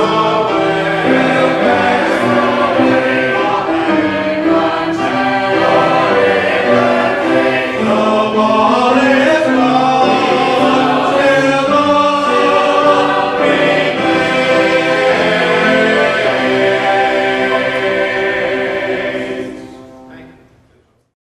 Oh.